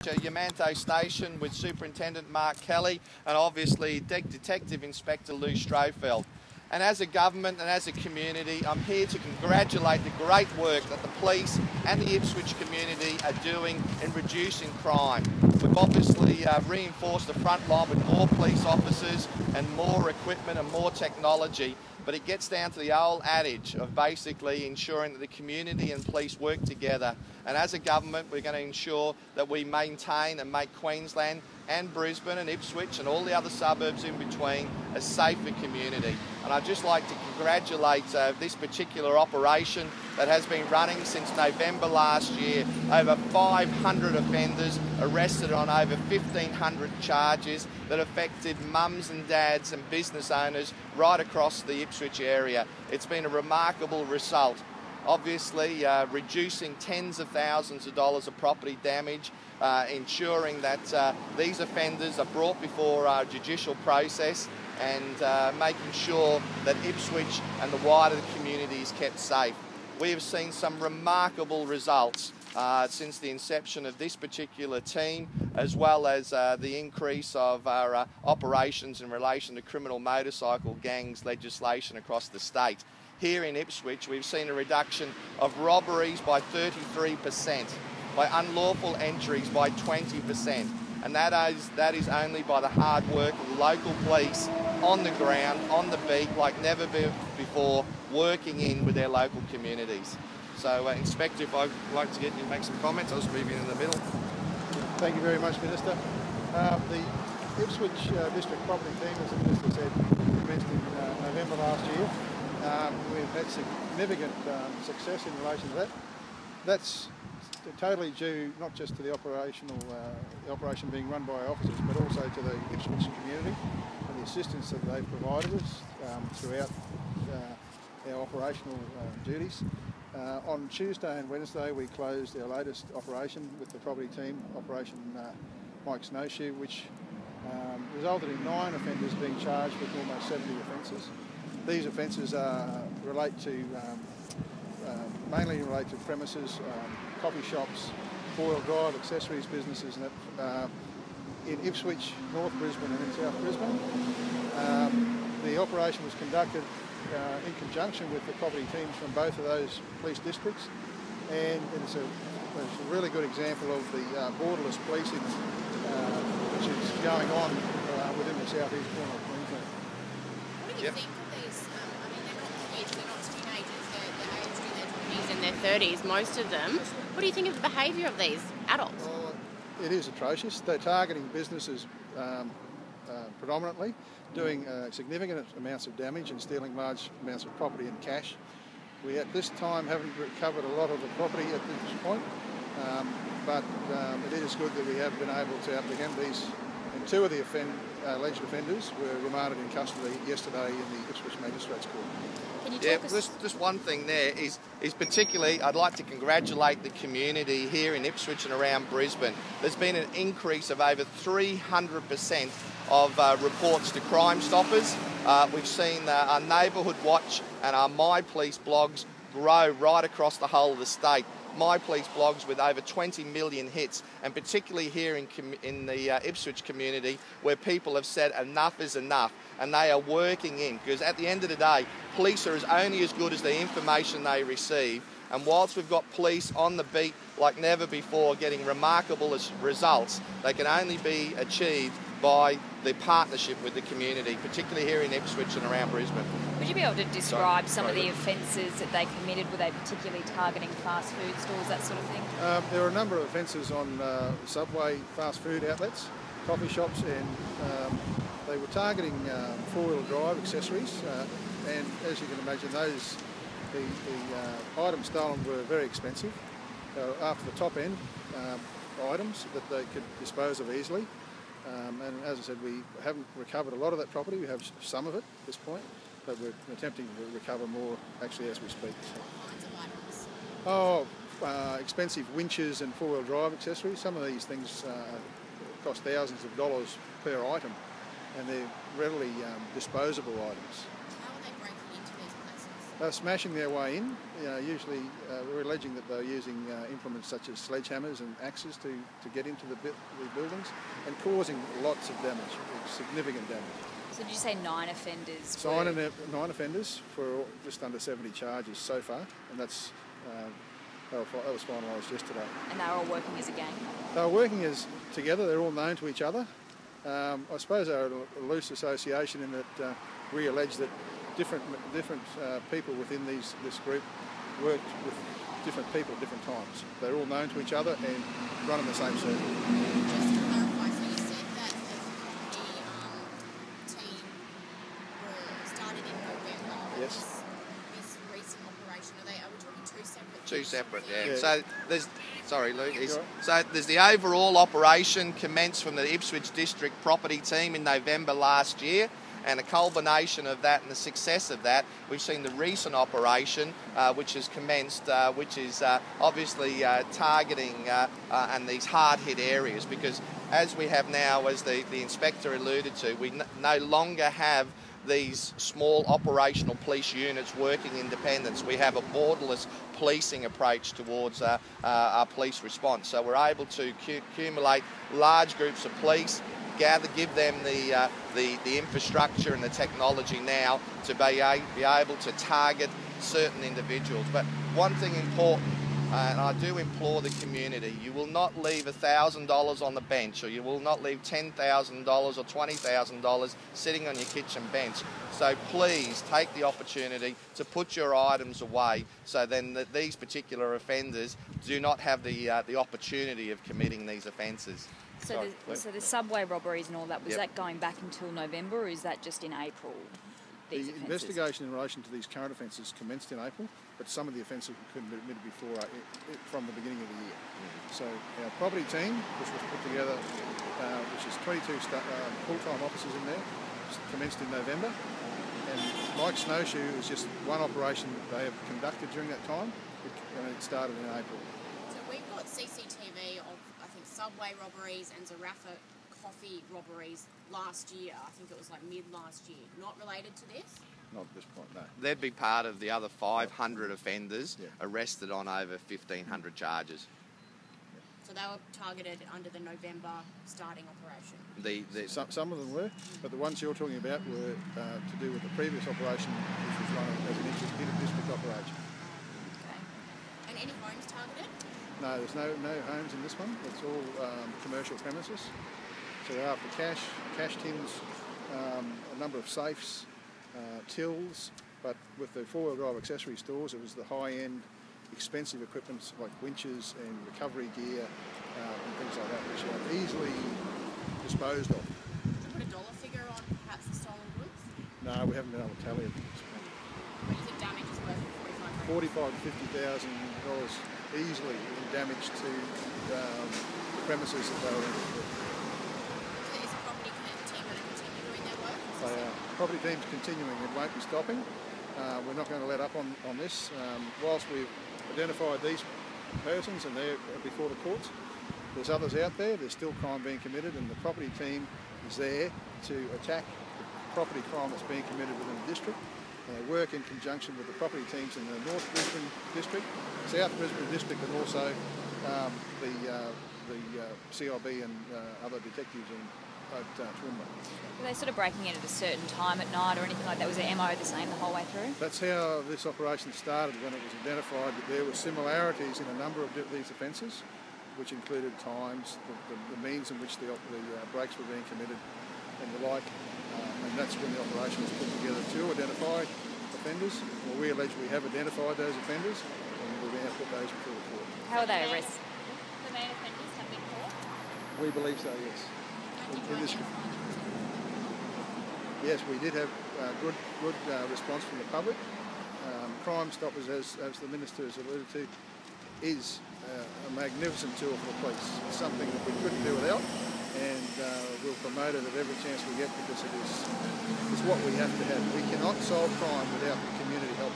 Yamanto Station with Superintendent Mark Kelly and obviously De Detective Inspector Lew Strohfeldt. And as a government and as a community, I'm here to congratulate the great work that the police and the Ipswich community are doing in reducing crime. We've obviously uh, reinforced the front line with more police officers and more equipment and more technology but it gets down to the old adage of basically ensuring that the community and police work together. And as a government, we're going to ensure that we maintain and make Queensland and Brisbane and Ipswich and all the other suburbs in between a safer community. And I'd just like to congratulate uh, this particular operation that has been running since November last year. Over 500 offenders arrested on over 1,500 charges that affected mums and dads and business owners right across the Ipswich area. It's been a remarkable result obviously uh, reducing tens of thousands of dollars of property damage, uh, ensuring that uh, these offenders are brought before our judicial process and uh, making sure that Ipswich and the wider community is kept safe. We have seen some remarkable results uh, since the inception of this particular team, as well as uh, the increase of our uh, operations in relation to criminal motorcycle gangs legislation across the state. Here in Ipswich, we've seen a reduction of robberies by 33%, by unlawful entries by 20%. And that is, that is only by the hard work of local police on the ground, on the beat, like never before, working in with their local communities. So, uh, Inspector, if I'd like to get you to make some comments, I'll just move you in the middle. Thank you very much, Minister. Uh, the Ipswich uh, District Property Team, as the Minister said, commenced in uh, November last year. Um, we've had significant um, success in relation to that. That's totally due not just to the operational uh, the operation being run by officers, but also to the Ipswich community and the assistance that they've provided us um, throughout our operational uh, duties. Uh, on Tuesday and Wednesday, we closed our latest operation with the property team, Operation uh, Mike Snowshoe, which um, resulted in nine offenders being charged with almost 70 offences. These offences uh, relate to um, uh, mainly relate to premises, um, coffee shops, four-wheel drive, accessories businesses, and uh, in Ipswich, North Brisbane, and in South Brisbane. Um, the operation was conducted uh, in conjunction with the property teams from both of those police districts, and it's a, it's a really good example of the uh, borderless policing uh, which is going on within the southeast corner of Queensland. What do you yep. think? Of these? Um, I mean, they're not kids, they're not teenagers, they're, they're aged in their 30s, most of them. What do you think of the behaviour of these adults? Well, it is atrocious. They're targeting businesses um, uh, predominantly, doing uh, significant amounts of damage and stealing large amounts of property and cash. We at this time haven't recovered a lot of the property at this point, um, but um, it is good that we have been able to apprehend these. And two of the offend, uh, alleged offenders were remanded in custody yesterday in the Ipswich Magistrates Court. Can you yeah, just, just one thing there is, is particularly, I'd like to congratulate the community here in Ipswich and around Brisbane. There's been an increase of over 300% of uh, reports to Crime Stoppers. Uh, we've seen uh, our Neighbourhood Watch and our My Police blogs grow right across the whole of the state. My Police blogs with over 20 million hits, and particularly here in, in the uh, Ipswich community where people have said enough is enough and they are working in because at the end of the day, police are as only as good as the information they receive. And whilst we've got police on the beat like never before getting remarkable results, they can only be achieved by the partnership with the community, particularly here in Ipswich and around Brisbane. Would you be able to describe sorry, some sorry, of the offences that they committed? Were they particularly targeting fast food stores, that sort of thing? Um, there are a number of offences on uh, Subway fast food outlets, coffee shops, and um, they were targeting uh, four-wheel drive accessories. Uh, and as you can imagine, those the, the uh, items stolen were very expensive. after the top end um, items that they could dispose of easily. Um, and as I said, we haven't recovered a lot of that property. We have some of it at this point, but we're attempting to recover more actually as we speak. Oh, uh, expensive winches and four-wheel drive accessories. Some of these things uh, cost thousands of dollars per item, and they're readily um, disposable items. How are they breaking into these places? They're smashing their way in. You know, usually uh, we're alleging that they're using uh, implements such as sledgehammers and axes to, to get into the, the buildings and causing lots of damage, significant damage. So did you say nine offenders? Sign were- uh, nine offenders for just under 70 charges so far, and that's uh, that was fi- that was finalised yesterday. and they were all working as a gang. They were working as together. They're all known to each other. Um, I suppose they're a a loose association in that uh, we allege that different different uh, people within these this group worked with different people at different times. They're all known to each other and run in the same circle. Just to clarify, so you said that the, the um, team were started in November. Yes. This, this recent operation, are they? Are we talking two separate? Two separate, yeah. Yeah. So there's, sorry, Luke. So there's the overall operation commenced from the Ipswich District Property Team in November last year. And a culmination of that and the success of that, we've seen the recent operation, uh, which has commenced, uh, which is uh, obviously uh, targeting uh, and these hard-hit areas. Because as we have now, as the, the inspector alluded to, we no longer have these small operational police units working independence. We have a borderless policing approach towards uh, uh, our police response. So we're able to cu- accumulate large groups of police, gather, give them the, uh, the, the infrastructure and the technology now to be, a, be able to target certain individuals. But one thing important, and I do implore the community, you will not leave $1,000 on the bench or you will not leave $10,000 or $20,000 sitting on your kitchen bench. So please take the opportunity to put your items away so then that these particular offenders do not have the, uh, the opportunity of committing these offences. So Sorry, the, so the subway robberies and all that was Yep. that going back until November, or is that just in April? The offences? investigation in relation to these current offences commenced in April, but some of the offences were committed before uh, i- i- from the beginning of the year. So our property team, which was put together, uh, which is 22 sta- uh, full-time officers in there, commenced in November. And Mike Snowshoe is just one operation they have conducted during that time, it- and it started in April. So we've got CCTV of I think Subway robberies and Zarraffa coffee robberies last year. I think it was like mid last year. Not related to this. Not at this point, no. They'd be part of the other 500 offenders Yeah. arrested on over 1,500 charges. So they were targeted under the November starting operation. The, the, Some, some of them were, but the ones you're talking about were uh, to do with the previous operation, which was run as an inter- inter-district operation. Okay. And any homes targeted? No, there's no no homes in this one. It's all um, commercial premises. So they're after cash, cash tins, um, a number of safes, uh, tills. But with the four-wheel drive accessory stores, it was the high-end, expensive equipment like winches and recovery gear uh, and things like that, which are easily disposed of. Did you put a dollar figure on perhaps the stolen goods? No, we haven't been able to tally it. at this point. What do you think damage is worth for 45 grand? Forty-five to fifty thousand dollars easily in damage to um, the premises that they were in. Is the property co- team going to continue doing their work? They are. Property team's continuing. It won't be stopping. Uh, we're not going to let up on, on this. Um, whilst we've identified these persons and they're before the courts, there's others out there. There's still crime being committed, and the property team is there to attack the property crime that's being committed within the district. They work in conjunction with the property teams in the North Brisbane district, South Brisbane district, and also um, the uh, the uh, CIB and uh, other detectives in at uh, Toowoomba. Were they sort of breaking in at a certain time at night or anything like that? Was their MO the same the whole way through? That's how this operation started when it was identified that there were similarities in a number of these offences, which included times, the, the, the means in which the, the uh, breaks were being committed, and the like. Um, and that's when the operation was put together to identify offenders. Well, we allege we have identified those offenders, and we're now to put those before the court. How are they arrested? The main offenders have been caught. We believe so, yes. In- this- Yes, we did have uh, good good uh, response from the public. Um, Crime Stoppers, as, as the Minister has alluded to, is uh, a magnificent tool for the police. It's something that we couldn't do without, and uh, we'll promote it at every chance we get because it is it's what we have to have. We cannot solve crime without the community us.